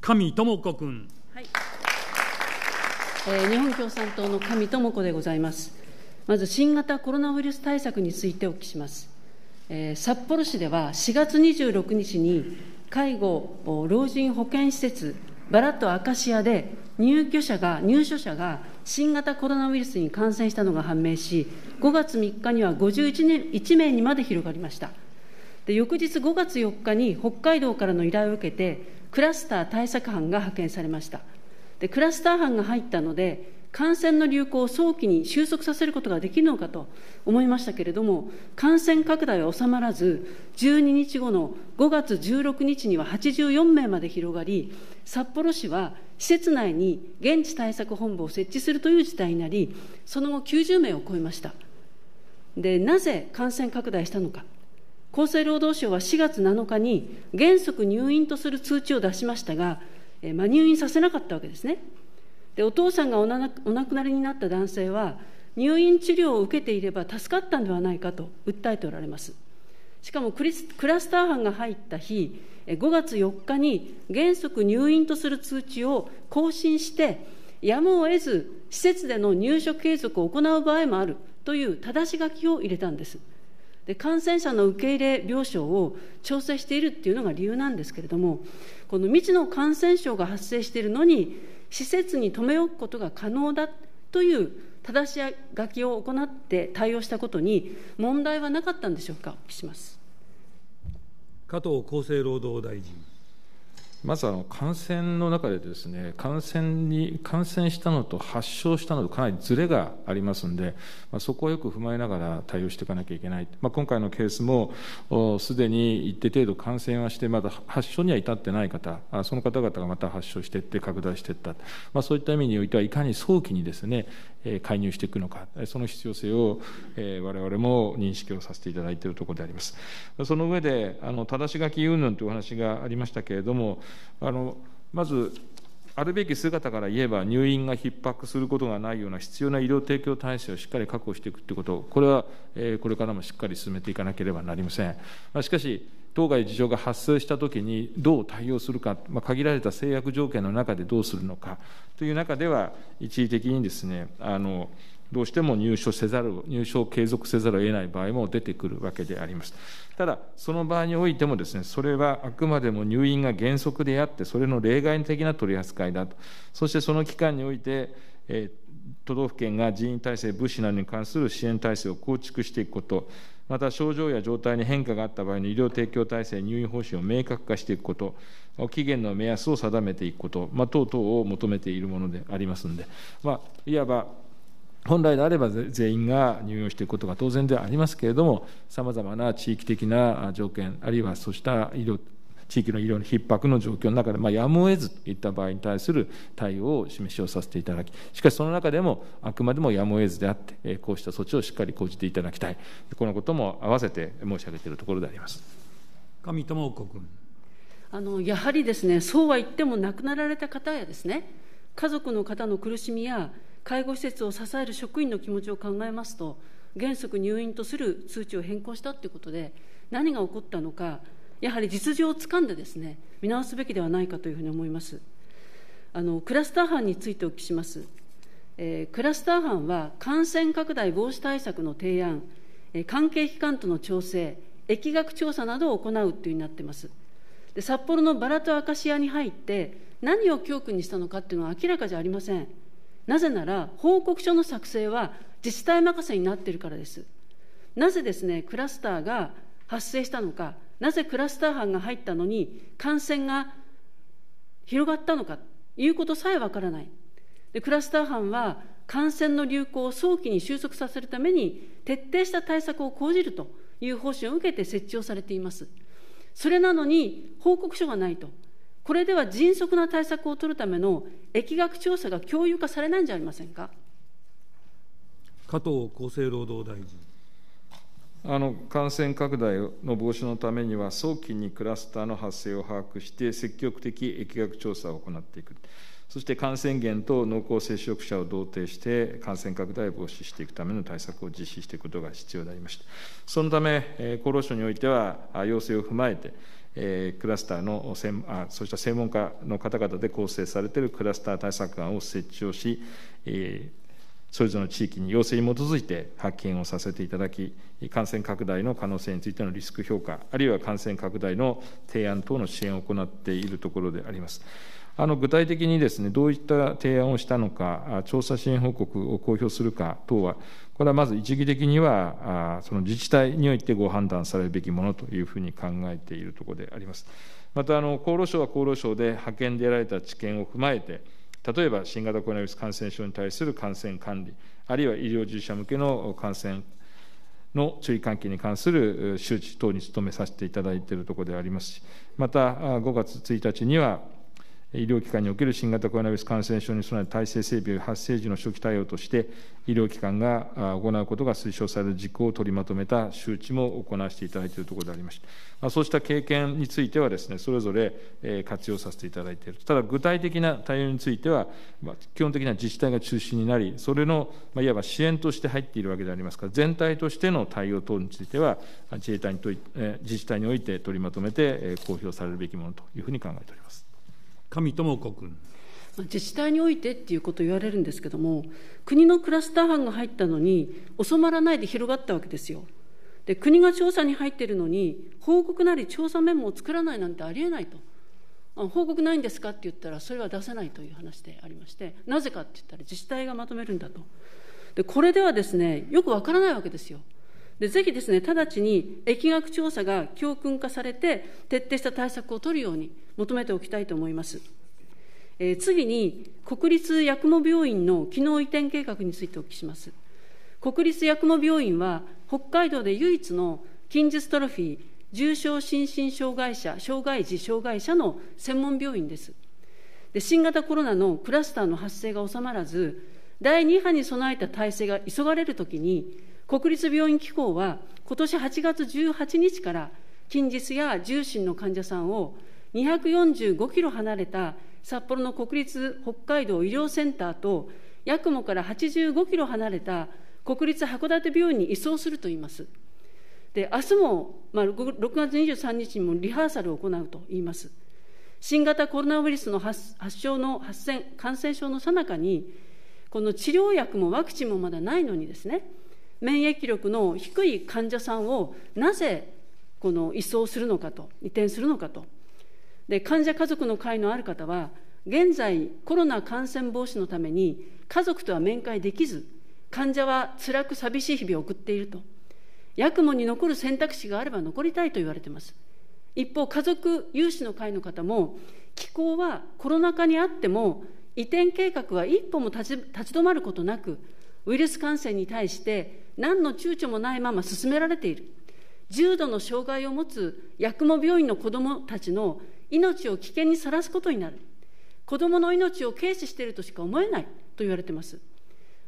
上智子君。はいえー、日本共産党の上智子でございます。まず新型コロナウイルス対策についてお聞きします。えー、札幌市では4月26日に介護老人保健施設バラットアカシアで入居者が入所者が新型コロナウイルスに感染したのが判明し5月3日には51年1名にまで広がりましたで翌日5月4日に北海道からの依頼を受けてクラスター対策班が派遣されました。でクラスター班が入ったので感染の流行を早期に収束させることができるのかと思いましたけれども感染拡大は収まらず12日後の5月16日には84名まで広がり札幌市は施設内に現地対策本部を設置するという事態になりその後90名を超えました。でなぜ感染拡大したのか。厚生労働省は4月7日に原則入院とする通知を出しましたが、えまあ、入院させなかったわけですね。でお父さんがお亡くなりになった男性は入院治療を受けていれば助かったんではないかと訴えておられます。しかもクラスター班が入った日、5月4日に原則入院とする通知を更新して、やむを得ず施設での入所継続を行う場合もあるという正し書きを入れたんです。で感染者の受け入れ病床を調整しているっていうのが理由なんですけれども、この未知の感染症が発生しているのに、施設に留め置くことが可能だという正し書きを行って対応したことに問題はなかったんでしょうか、お聞きします加藤厚生労働大臣。まずあの感染の中でですね、感染に、感染したのと発症したのとかなりずれがありますんで、まあ、そこをよく踏まえながら対応していかなきゃいけない。まあ、今回のケースも、すでに一定程度感染はして、まだ発症には至ってない方、その方々がまた発症していって、拡大していった。まあ、そういった意味においては、いかに早期にですね、介入していくのか、その必要性を我々も認識をさせていただいているところであります。その上で、あの正し書き云々というお話がありましたけれども、あのまず、あるべき姿から言えば、入院が逼迫することがないような必要な医療提供体制をしっかり確保していくということ、これはえこれからもしっかり進めていかなければなりません。ましかし当該事情が発生したときにどう対応するか、まあ、限られた制約条件の中でどうするのかという中では、一時的にですね、あのどうしても入所せざる、入所を継続せざるを得ない場合も出てくるわけであります。ただ、その場合においてもですね、それはあくまでも入院が原則であって、それの例外的な取り扱いだと。そしてその期間において、えー都道府県が人員体制、物資などに関する支援体制を構築していくこと、また症状や状態に変化があった場合の医療提供体制、入院方針を明確化していくこと、期限の目安を定めていくこと、まあ、等々を求めているものでありますので、まあ、いわば本来であれば全員が入院していくことが当然ではありますけれども、さまざまな地域的な条件、あるいはそうした医療地域の医療の逼迫の状況の中で、まあ、やむを得ずといった場合に対する対応を示しをさせていただき、しかしその中でも、あくまでもやむを得ずであって、こうした措置をしっかり講じていただきたい、このことも併せて申し上げているところであります上智子君。あのやはりですね、そうは言っても亡くなられた方やですね、家族の方の苦しみや、介護施設を支える職員の気持ちを考えますと、原則入院とする通知を変更したということで、何が起こったのか、やはり実情をつかんでですね見直すべきではないかというふうに思います。あのクラスター班についてお聞きします、えー、クラスター班は感染拡大防止対策の提案、えー、関係機関との調整疫学調査などを行うというになっています。で札幌のバラとアカシアに入って何を教訓にしたのかっていうのは明らかじゃありません。なぜなら報告書の作成は自治体任せになっているからです。なぜですねクラスターが発生したのか。なぜクラスター班が入ったのに感染が広がったのか。ということさえわからない。でクラスター班は感染の流行を早期に収束させるために徹底した対策を講じるという方針を受けて設置をされています。それなのに報告書がないと。これでは迅速な対策を取るための疫学調査が共有化されないんじゃありませんか？加藤厚生労働大臣。あの感染拡大の防止のためには、早期にクラスターの発生を把握して、積極的疫学調査を行っていく、そして感染源と濃厚接触者を同定して、感染拡大を防止していくための対策を実施していくことが必要でありました。そのため、厚労省においては、要請を踏まえて、えー、クラスターの専あ、そうした専門家の方々で構成されているクラスター対策案を設置をし、それぞれの地域に要請に基づいて発見をさせていただき、感染拡大の可能性についてのリスク評価、あるいは感染拡大の提案等の支援を行っているところであります。あの具体的にですね、どういった提案をしたのか、調査支援報告を公表するか等は、これはまず一義的には、その自治体においてご判断されるべきものというふうに考えているところであります。また、厚労省は厚労省で派遣で得られた知見を踏まえて、例えば新型コロナウイルス感染症に対する感染管理、あるいは医療従事者向けの感染の注意喚起に関する周知等に努めさせていただいているところでありますし、また5月1日には、医療機関における新型コロナウイルス感染症に備える体制整備発生時の初期対応として、医療機関が行うことが推奨される事項を取りまとめた周知も行わせていただいているところでありまして、そうした経験についてはですね、それぞれ活用させていただいている。ただ、具体的な対応については、基本的には自治体が中心になり、それの、いわば支援として入っているわけでありますから、全体としての対応等については、自衛隊にと自治体において取りまとめて公表されるべきものというふうに考えております。上智子君。自治体においてっていうことを言われるんですけども、国のクラスター班が入ったのに、収まらないで広がったわけですよ。で国が調査に入ってるのに、報告なり調査メモを作らないなんてありえないと。報告ないんですかって言ったら、それは出せないという話でありまして、なぜかって言ったら、自治体がまとめるんだと。でこれではですね、よくわからないわけですよ。でぜひですね、直ちに疫学調査が教訓化されて、徹底した対策を取るように求めておきたいと思います。えー、次に、国立八雲病院の機能移転計画についてお聞きします。国立八雲病院は、北海道で唯一の筋ジストロフィー、重症心身障害者、障害児、障害者の専門病院です。で新型コロナのクラスターの発生が収まらず、第2波に備えた体制が急がれるときに、国立病院機構は、今年8月18日から、近日や重心の患者さんを245キロ離れた札幌の国立北海道医療センターと、八雲から85キロ離れた国立函館病院に移送するといいます。で、明日も、まあ、6月23日にもリハーサルを行うと言います。新型コロナウイルスの発症の発生、感染症のさなかに、この治療薬もワクチンもまだないのにですね、免疫力の低い患者さんをなぜこの移送するのかと、移転するのかと。で、患者家族の会のある方は、現在、コロナ感染防止のために、家族とは面会できず、患者は辛く寂しい日々を送っていると。八雲に残る選択肢があれば残りたいと言われています。一方、家族有志の会の方も、機構はコロナ禍にあっても、移転計画は一歩も立ち止まることなく、ウイルス感染に対して何の躊躇もないまま進められている。重度の障害を持つ八雲病院の子どもたちの命を危険にさらすことになる。子どもの命を軽視しているとしか思えないと言われています。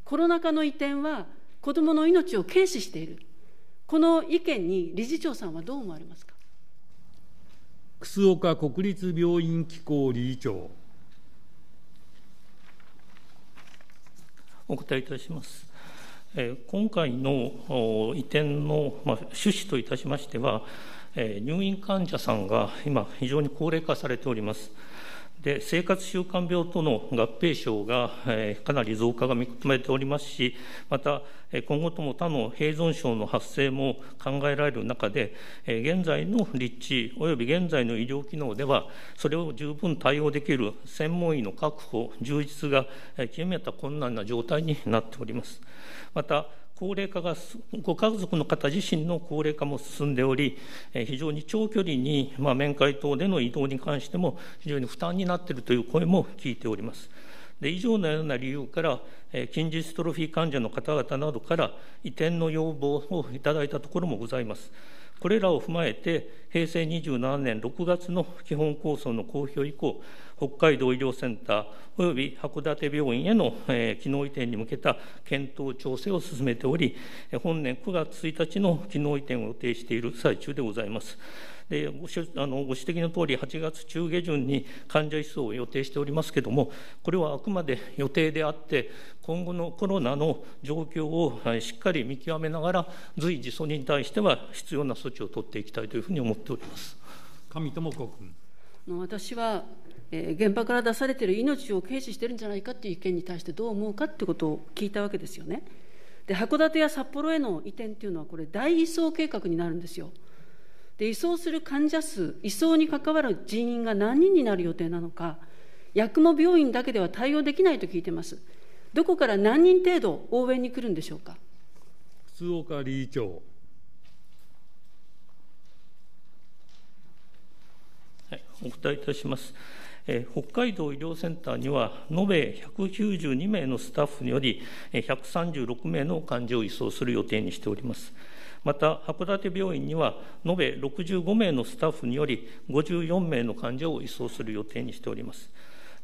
コロナ禍の移転は子どもの命を軽視している。この意見に理事長さんはどう思われますか？楠岡国立病院機構理事長。お答えいたします。今回の移転の趣旨といたしましては、入院患者さんが今、非常に高齢化されております。で生活習慣病との合併症が、えー、かなり増加が見込まれておりますし、また、え今後とも他の併存症の発生も考えられる中で、え、現在の立地及び現在の医療機能では、それを十分対応できる専門医の確保、充実がえ極めた困難な状態になっております。また高齢化が、ご家族の方自身の高齢化も進んでおり、非常に長距離に、まあ、面会等での移動に関しても、非常に負担になっているという声も聞いております。で以上のような理由から、筋ジストロフィー患者の方々などから移転の要望をいただいたところもございます。これらを踏まえて、平成27年6月の基本構想の公表以降、北海道医療センターおよび函館病院への、えー、機能移転に向けた検討調整を進めており、本年9月1日の機能移転を予定している最中でございます。でごあのご指摘のとおり、8月中下旬に患者移送を予定しておりますけれども、これはあくまで予定であって、今後のコロナの状況をしっかり見極めながら、随時それに対しては必要な措置を取っていきたいというふうに思っております。上智子君。私は、えー、現場から出されている命を軽視してるんじゃないかっていう意見に対してどう思うかってことを聞いたわけですよね。で函館や札幌への移転っていうのはこれ大移送計画になるんですよ。で移送する患者数移送に関わる人員が何人になる予定なのか八雲病院だけでは対応できないと聞いてます。どこから何人程度応援に来るんでしょうか？楠岡理事長。はい、お答えいたします。北海道医療センターには、延べ192名のスタッフにより、136名の患者を移送する予定にしております。また、函館病院には、延べ65名のスタッフにより、54名の患者を移送する予定にしております。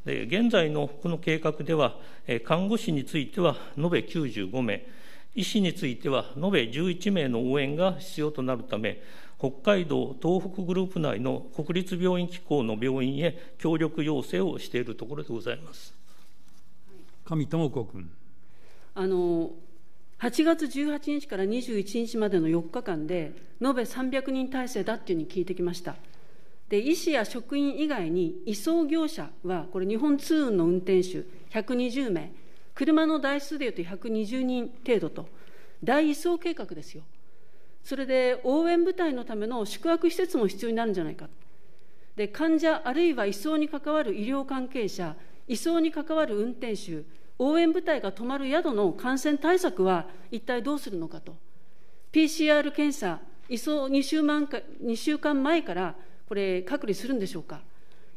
で現在のこの計画では、看護師については延べ95名、医師については延べ11名の応援が必要となるため、北海道東北グループ内の国立病院機構の病院へ協力要請をしているところでございます上智子君。あの8月18日から21日までの4日間で、延べ300人体制だっていうふうに聞いてきました。で医師や職員以外に移送業者は、これ、日本通運の運転手120名、車の台数でいうと120人程度と、大移送計画ですよ。それで応援部隊のための宿泊施設も必要になるんじゃないか。で患者あるいは移送に関わる医療関係者、移送に関わる運転手、応援部隊が泊まる宿の感染対策は一体どうするのかと。PCR 検査、移送2週間か ,2 週間前からこれ隔離するんでしょうか。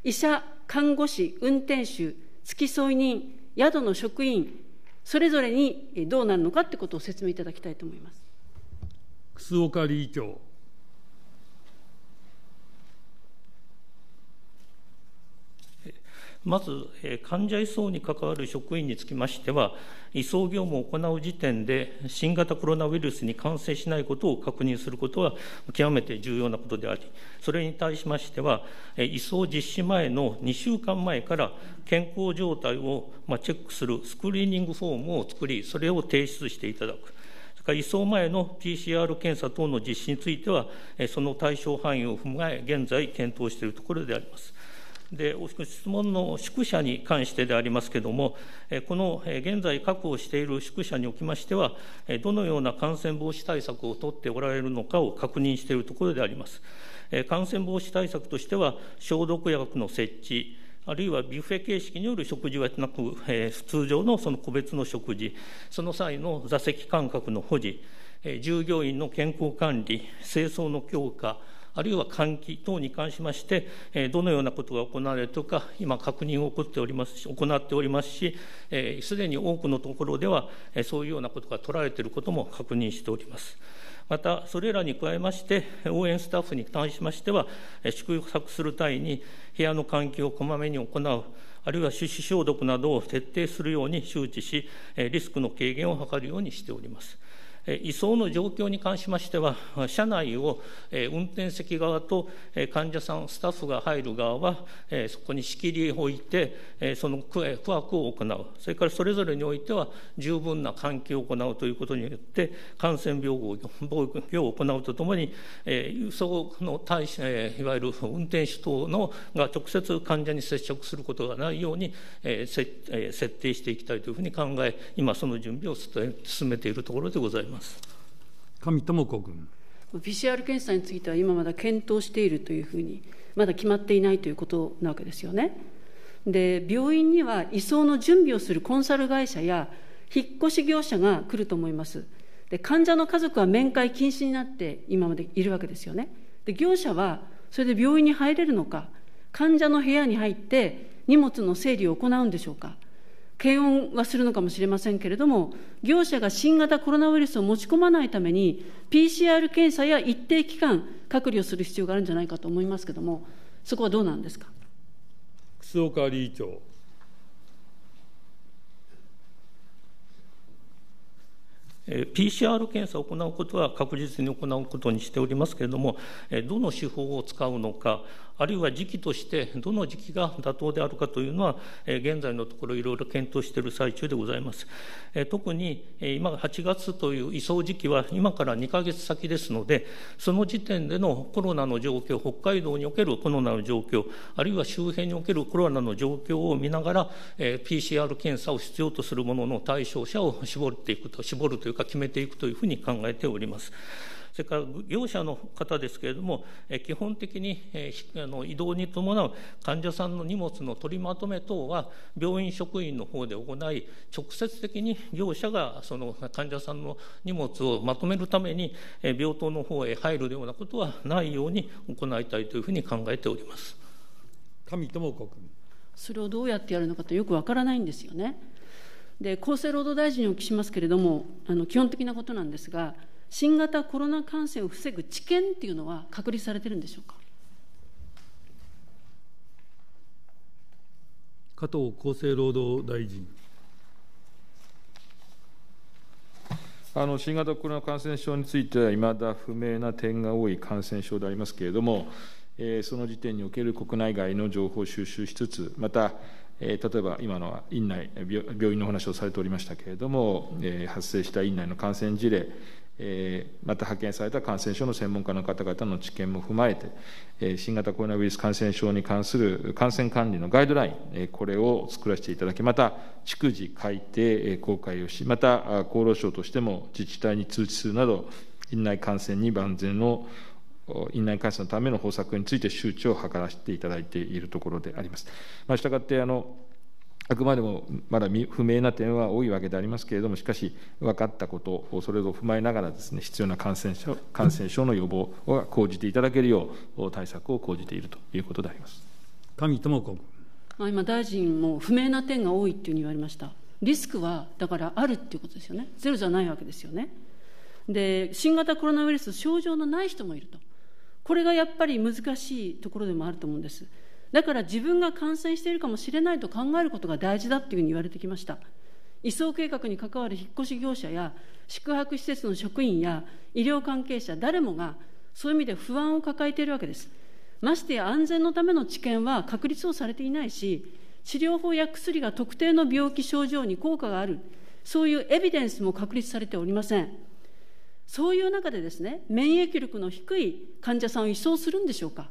医者、看護師、運転手、付き添い人、宿の職員、それぞれにどうなるのかということを説明いただきたいと思います。楠岡理事長。まず、患者移送に関わる職員につきましては、移送業務を行う時点で、新型コロナウイルスに感染しないことを確認することは極めて重要なことであり、それに対しましては、移送実施前の2週間前から健康状態をチェックするスクリーニングフォームを作り、それを提出していただく。移送前の PCR 検査等の実施については、その対象範囲を踏まえ、現在検討しているところであります。で、質問の宿舎に関してでありますけれども、この現在確保している宿舎におきましては、どのような感染防止対策を取っておられるのかを確認しているところであります。感染防止対策としては、消毒薬の設置、あるいはビュッフェ形式による食事はなく、通常のその個別の食事、その際の座席間隔の保持、従業員の健康管理、清掃の強化、あるいは換気等に関しまして、どのようなことが行われるとか、今確認を行っておりますし、行っておりますし、す、で、に多くのところでは、そういうようなことが取られていることも確認しております。また、それらに加えまして、応援スタッフに対しましては、宿泊する際に部屋の換気をこまめに行う、あるいは手指消毒などを徹底するように周知し、リスクの軽減を図るようにしております。移送の状況に関しましては、車内を運転席側と患者さん、スタッフが入る側は、そこに仕切りを置いて、その区枠を行う、それからそれぞれにおいては、十分な換気を行うということによって、感染病防を行うとともに、輸送の対いわゆる運転手等のが直接患者に接触することがないように設定していきたいというふうに考え、今、その準備を進めているところでございます。ます上智子君。PCR 検査については今まだ検討しているというふうに、まだ決まっていないということなわけですよね。で、病院には移送の準備をするコンサル会社や引っ越し業者が来ると思います。で、患者の家族は面会禁止になって今までいるわけですよね。で、業者はそれで病院に入れるのか、患者の部屋に入って荷物の整理を行うんでしょうか。検温はするのかもしれませんけれども、業者が新型コロナウイルスを持ち込まないために、PCR 検査や一定期間、隔離をする必要があるんじゃないかと思いますけれども、そこはどうなんですか？楠岡理事長。PCR 検査を行うことは確実に行うことにしておりますけれども、どの手法を使うのか、あるいは時期としてどの時期が妥当であるかというのは、現在のところいろいろ検討している最中でございます。特に今8月という移送時期は今から2か月先ですので、その時点でのコロナの状況、北海道におけるコロナの状況、あるいは周辺におけるコロナの状況を見ながら、PCR 検査を必要とするものの対象者を絞っていくと、絞るというか決めていくというふうに考えております。それから業者の方ですけれども、基本的に移動に伴う患者さんの荷物の取りまとめ等は、病院職員の方で行い、直接的に業者がその患者さんの荷物をまとめるために、病棟の方へ入るようなことはないように行いたいというふうに考えております上智子君。それをどうやってやるのかとよくわからないんですよね。で厚生労働大臣にお聞きしますけれども、あの基本的なことなんですが、新型コロナ感染を防ぐ知見っていうのは確立されてるんでしょうか？加藤厚生労働大臣。あの新型コロナ感染症については、いまだ不明な点が多い感染症でありますけれども、えー、その時点における国内外の情報収集しつつ、また、え、例えば今のは院内病院の話をされておりましたけれども、え、発生した院内の感染事例、えまた派遣された感染症の専門家の方々の知見も踏まえて、え新型コロナウイルス感染症に関する感染管理のガイドライン、えこれを作らせていただき、また、逐次改定、公開をし、また、厚労省としても自治体に通知するなど、院内感染に万全の院内感染のための方策について周知を図らせていただいているところであります。まあ、したがって、あの、あくまでもまだ不明な点は多いわけでありますけれども、しかし、分かったことをそれを踏まえながらですね、必要な感染症感染症の予防を講じていただけるよう、対策を講じているということであります上智子今、大臣も不明な点が多いっていうふうに言われました。リスクはだからあるっていうことですよね、ゼロじゃないわけですよね。で、新型コロナウイルス、症状のない人もいると、これがやっぱり難しいところでもあると思うんです。だから自分が感染しているかもしれないと考えることが大事だというふうに言われてきました。移送計画に関わる引っ越し業者や宿泊施設の職員や医療関係者、誰もがそういう意味で不安を抱えているわけです。ましてや安全のための知見は確立をされていないし、治療法や薬が特定の病気、症状に効果がある、そういうエビデンスも確立されておりません。そういう中でですね、免疫力の低い患者さんを移送するんでしょうか？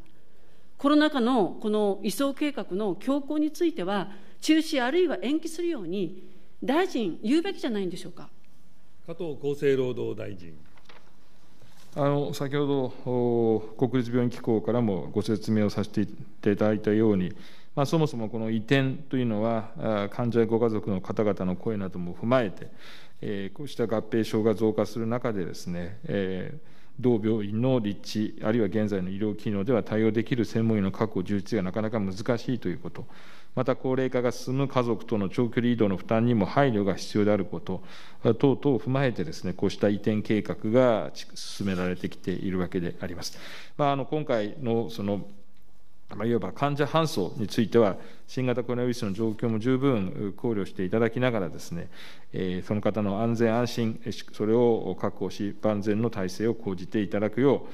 コロナ禍のこの移送計画の強行については、中止あるいは延期するように、大臣、言うべきじゃないんでしょうか？加藤厚生労働大臣。あの先ほど、国立病院機構からもご説明をさせていただいたように、まあ、そもそもこの移転というのは、患者やご家族の方々の声なども踏まえて、えー、こうした合併症が増加する中でですね、えー同病院の立地、あるいは現在の医療機能では対応できる専門医の確保、充実がなかなか難しいということ、また高齢化が進む家族との長距離移動の負担にも配慮が必要であること、等々を踏まえてですね、こうした移転計画が進められてきているわけであります。まあ、あの今回のそのまあ、いわば患者搬送については、新型コロナウイルスの状況も十分考慮していただきながらですね、その方の安全安心、それを確保し、万全の体制を講じていただくよ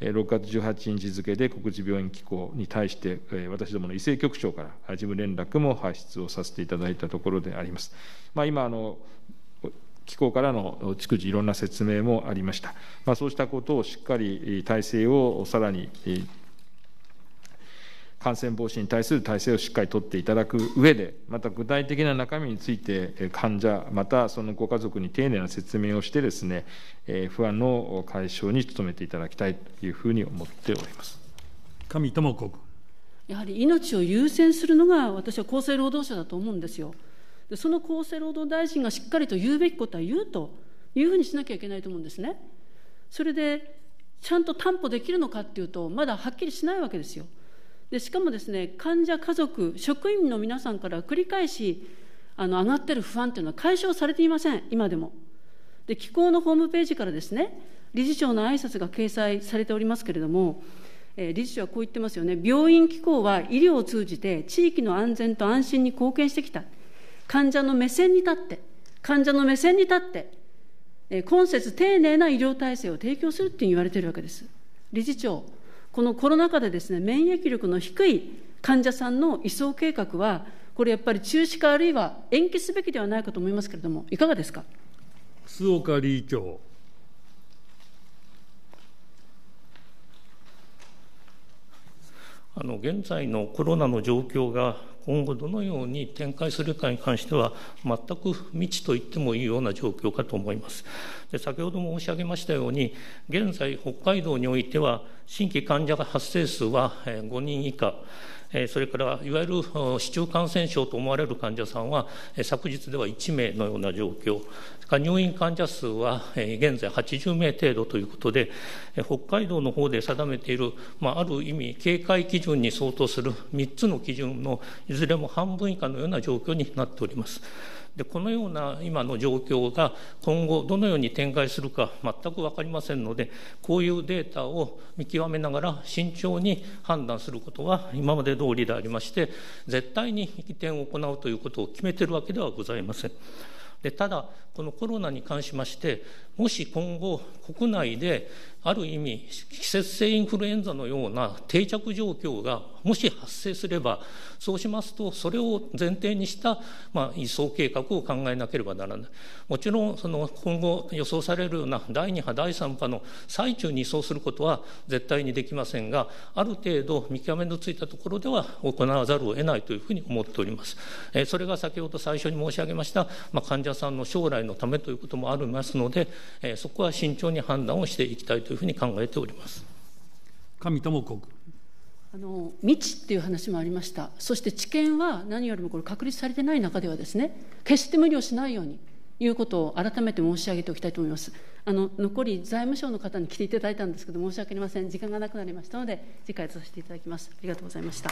う、6月18日付で国立病院機構に対して、私どもの医政局長から事務連絡も発出をさせていただいたところであります。まあ、今あの機構からの逐次いろんな説明もありました。まあ、そうしたことをしっかり体制をさらに感染防止に対する体制をしっかり取っていただく上で、また具体的な中身について、患者、またそのご家族に丁寧な説明をしてですね、不安の解消に努めていただきたいというふうに思っております。上智子やはり命を優先するのが私は厚生労働省だと思うんですよ。でその厚生労働大臣がしっかりと言うべきことは言うというふうにしなきゃいけないと思うんですね。それでちゃんと担保できるのかっていうとまだはっきりしないわけですよ。でしかもですね患者家族職員の皆さんから繰り返しあの上がってる不安というのは解消されていません今でも。で機構のホームページからですね理事長の挨拶が掲載されておりますけれども、えー、理事長はこう言ってますよね。病院機構は医療を通じて地域の安全と安心に貢献してきた。患者の目線に立って患者の目線に立ってえ今節丁寧な医療体制を提供するって言われてるわけです。理事長、このコロナ禍でですね、免疫力の低い患者さんの移送計画は、これやっぱり中止かあるいは延期すべきではないかと思いますけれども、いかがですか？須岡理事長。あの現在のコロナの状況が今後どのように展開するかに関しては、全く未知と言ってもいいような状況かと思います。で先ほど申し上げましたように、現在、北海道においては、新規患者が発生数は5人以下、それからいわゆる市中感染症と思われる患者さんは、昨日では1名のような状況、入院患者数は現在80名程度ということで、北海道の方で定めている、まあ、ある意味、警戒基準に相当する3つの基準のいずれも半分以下のような状況になっております。でこのような今の状況が今後どのように展開するか全く分かりませんのでこういうデータを見極めながら慎重に判断することは今まで通りでありまして絶対に移転を行うということを決めているわけではございません。でただこのコロナに関しましてもし今後国内である意味季節性インフルエンザのような定着状況がもし発生すればそうしますとそれを前提にした、まあ、移送計画を考えなければならない。もちろんその今後予想されるような第2波第3波の最中に移送することは絶対にできませんがある程度見極めのついたところでは行わざるを得ないというふうに思っております。えそれが先ほど最初に申し上げました、まあ、患者さんの将来のためということもありますのでえそこは慎重に判断をしていきたいというふうに考えております。上智子君あの未知っていう話もありました、そして知見は何よりもこれ確立されてない中ではですね、決して無理をしないようにいうことを改めて申し上げておきたいと思います。あの残り財務省の方に来ていただいたんですけど、申し訳ありません、時間がなくなりましたので、次回とさせていただきます。ありがとうございました。